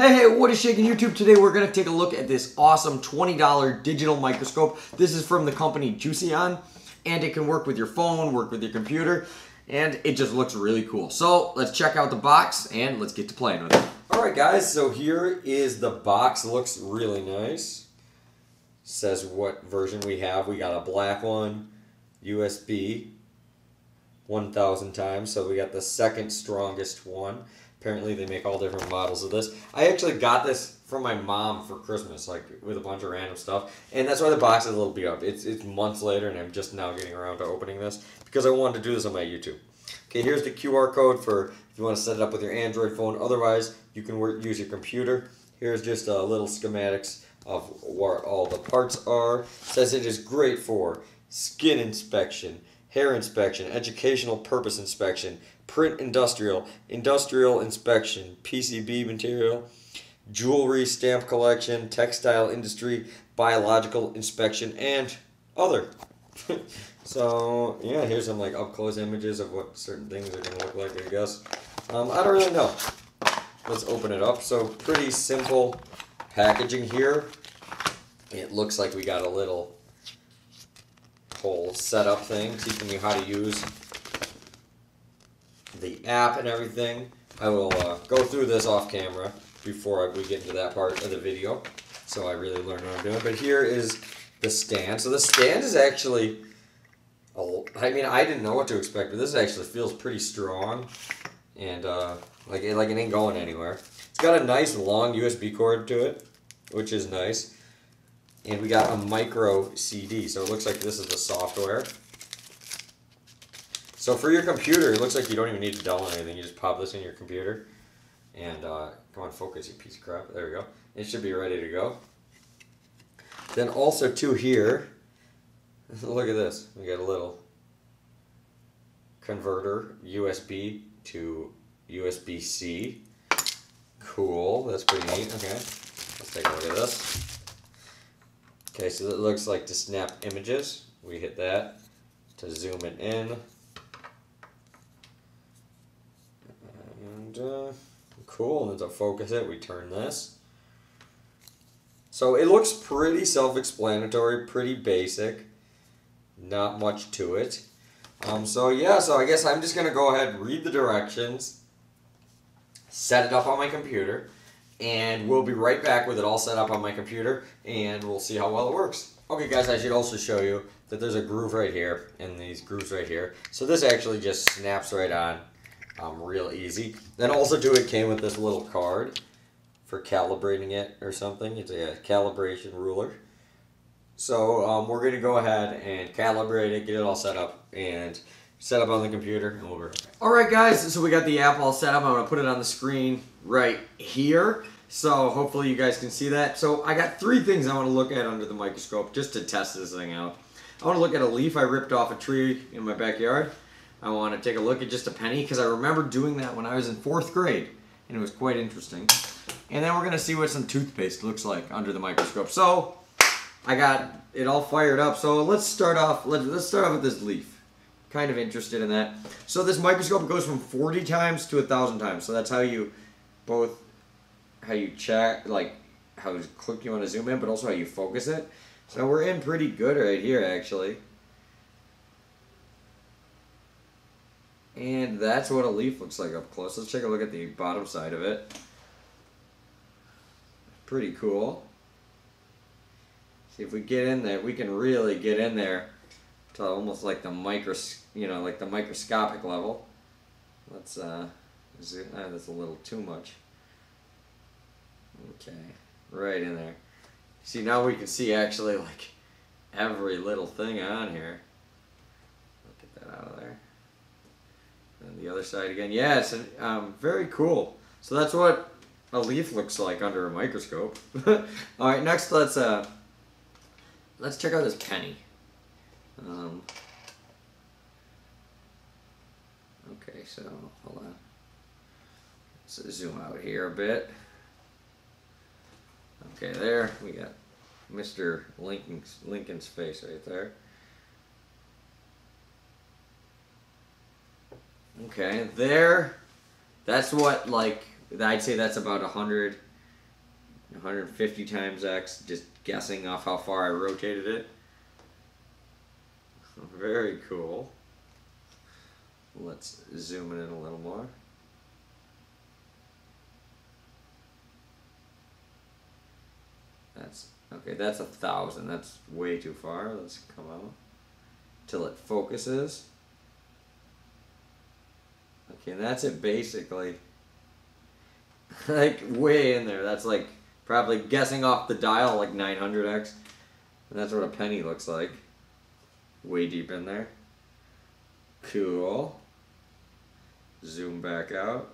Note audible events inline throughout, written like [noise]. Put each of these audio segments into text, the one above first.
Hey, hey, what is shaking YouTube? Today we're going to take a look at this awesome $20 digital microscope. This is from the company Jiusion, and it can work with your phone, work with your computer, and it just looks really cool. So let's check out the box, and let's get to playing with it. Alright guys, so here is the box. looks really nice. Says what version we have. We got a black one, USB, 1,000 times. So we got the second strongest one. Apparently they make all different models of this. I actually got this from my mom for Christmas, like with a bunch of random stuff. And that's why the box is a little beat up. It's, it's months later and I'm just now getting around to opening this because I wanted to do this on my YouTube. Okay, here's the QR code for if you want to set it up with your Android phone. Otherwise, you can work, use your computer. Here's just a little schematics of what all the parts are. It says it is great for skin inspection, hair inspection, educational purpose inspection, print industrial, industrial inspection, PCB material, jewelry stamp collection, textile industry, biological inspection, and other. [laughs] so yeah, here's some like up close images of what certain things are gonna look like. I guess um, I don't really know. Let's open it up. So pretty simple packaging here. It looks like we got a little whole setup thing teaching you how to use the app and everything. I will uh, go through this off camera before we get into that part of the video, so I really learn what I'm doing. But here is the stand. So the stand is actually, I mean, I didn't know what to expect, but this actually feels pretty strong, and uh, like it, like it ain't going anywhere. It's got a nice long USB cord to it, which is nice. And we got a micro CD, so it looks like this is the software. So for your computer, it looks like you don't even need to download anything. You just pop this in your computer. And uh, come on, focus, you piece of crap. There we go. It should be ready to go. Then also to here, [laughs] look at this. We got a little converter, USB to USB-C. Cool, that's pretty neat. Okay, let's take a look at this. Okay, so it looks like to snap images. We hit that to zoom it in. uh, cool. And to focus it, we turn this. So it looks pretty self-explanatory, pretty basic. Not much to it. Um, so yeah, so I guess I'm just going to go ahead read the directions, set it up on my computer, and we'll be right back with it all set up on my computer, and we'll see how well it works. Okay guys, I should also show you that there's a groove right here, and these grooves right here. So this actually just snaps right on um, real easy. Then also too, it came with this little card for calibrating it or something. It's a calibration ruler. So um, we're going to go ahead and calibrate it, get it all set up, and set up on the computer, and we'll be right back. Alright guys, so we got the app all set up. I'm going to put it on the screen right here. So hopefully you guys can see that. So I got three things I want to look at under the microscope just to test this thing out. I want to look at a leaf I ripped off a tree in my backyard. I want to take a look at just a penny because I remember doing that when I was in fourth grade and it was quite interesting. And then we're going to see what some toothpaste looks like under the microscope. So I got it all fired up. So let's start off, let's, let's start off with this leaf. Kind of interested in that. So this microscope goes from 40 times to a 1,000 times. So that's how you both, how you check, like how quick you want to zoom in, but also how you focus it. So we're in pretty good right here actually. And that's what a leaf looks like up close. Let's take a look at the bottom side of it. Pretty cool. See if we get in there, we can really get in there to almost like the micros, you know, like the microscopic level. Let's uh, zoom. Ah, that's a little too much. Okay, right in there. See now we can see actually like every little thing on here. Get that out of there. And the other side again. Yeah, it's um, very cool. So that's what a leaf looks like under a microscope. [laughs] All right, next let's uh, let's check out this penny. Um, okay, so hold on. Let's zoom out here a bit. Okay, there we got Mr. Lincoln's Lincoln's face right there. Okay, there, that's what like I'd say that's about a hundred 150 times X, just guessing off how far I rotated it. Very cool. Let's zoom in a little more. That's okay. That's a thousand. That's way too far. Let's come out till it focuses. Okay, and that's it basically. [laughs] like way in there. That's like probably guessing off the dial like 900x. And that's what a penny looks like. Way deep in there. Cool. Zoom back out.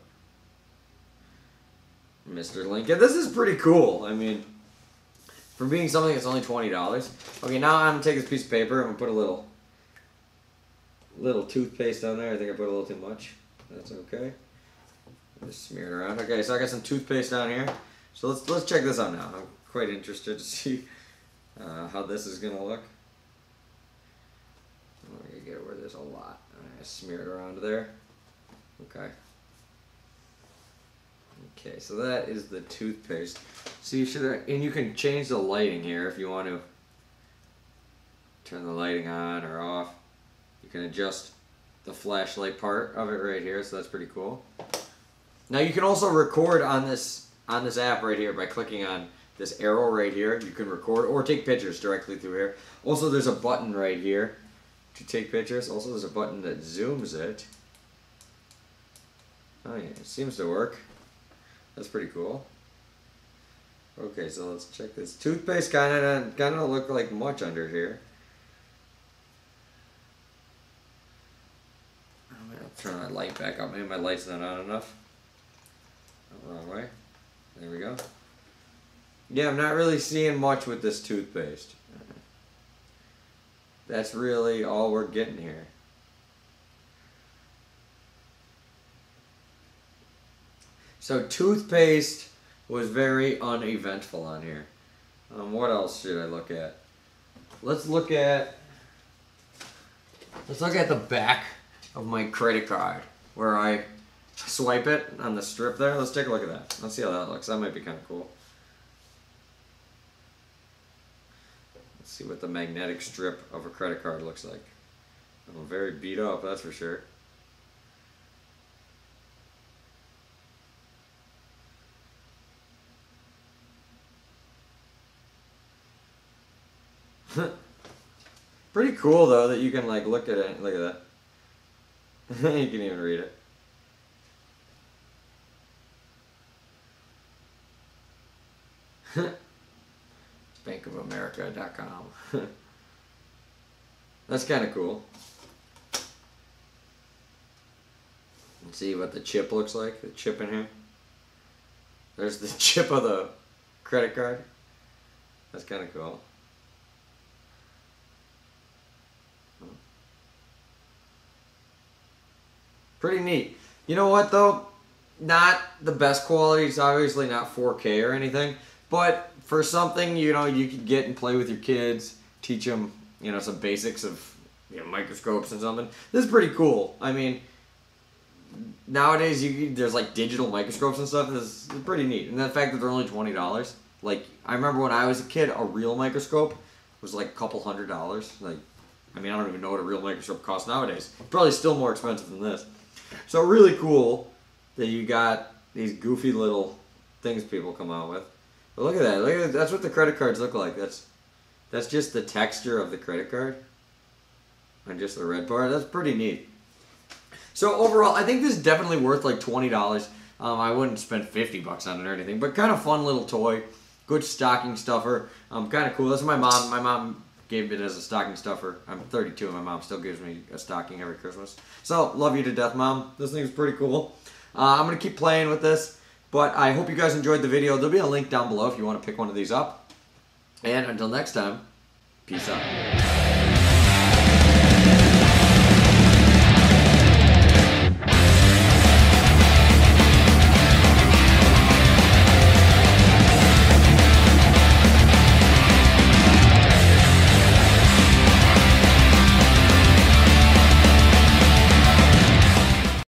Mr. Lincoln. This is pretty cool. I mean, for being something that's only twenty dollars. Okay, now I'm gonna take this piece of paper. I'm gonna put a little, little toothpaste on there. I think I put a little too much. That's okay. Just smear it around. Okay, so I got some toothpaste down here. So let's let's check this out now. I'm quite interested to see uh, how this is gonna look. I'm gonna get where there's a lot. I smear it around there. Okay. Okay, so that is the toothpaste. So you should, uh, and you can change the lighting here if you want to turn the lighting on or off. You can adjust the flashlight part of it right here, so that's pretty cool. Now you can also record on this on this app right here by clicking on this arrow right here. You can record or take pictures directly through here. Also, there's a button right here to take pictures. Also, there's a button that zooms it. Oh yeah, it seems to work. That's pretty cool. Okay, so let's check this. Toothpaste kind of kind of look like much under here. I'm gonna turn my light back up. Maybe my light's not on enough. Wrong way. There we go. Yeah, I'm not really seeing much with this toothpaste. That's really all we're getting here. So toothpaste was very uneventful on here. Um, what else should I look at? Let's look at let's look at the back of my credit card where I swipe it on the strip there. Let's take a look at that. Let's see how that looks. That might be kind of cool. See what the magnetic strip of a credit card looks like. I'm very beat up, that's for sure. [laughs] Pretty cool though that you can like look at it. Look at that. [laughs] you can even read it. [laughs] bankofamerica.com. [laughs] That's kind of cool. See what the chip looks like. The chip in here. There's the [laughs] chip of the credit card. That's kind of cool. Pretty neat. You know what though? Not the best quality. It's obviously not 4K or anything, but for something you know you could get and play with your kids, teach them you know some basics of you know, microscopes and something. This is pretty cool. I mean, nowadays you there's like digital microscopes and stuff. This is pretty neat, and the fact that they're only twenty dollars. Like I remember when I was a kid, a real microscope was like a couple hundred dollars. Like, I mean, I don't even know what a real microscope costs nowadays. Probably still more expensive than this. So really cool that you got these goofy little things people come out with. Look at that. Look at that. That's what the credit cards look like. That's that's just the texture of the credit card. And just the red part. That's pretty neat. So overall, I think this is definitely worth like twenty dollars. Um, I wouldn't spend fifty bucks on it or anything, but kind of fun little toy. Good stocking stuffer. Um, kind of cool. That's my mom. My mom gave it as a stocking stuffer. I'm 32 and my mom still gives me a stocking every Christmas. So, love you to death, mom. This thing's pretty cool. Uh, I'm going to keep playing with this, but I hope you guys enjoyed the video. There'll be a link down below if you want to pick one of these up. And until next time, peace out.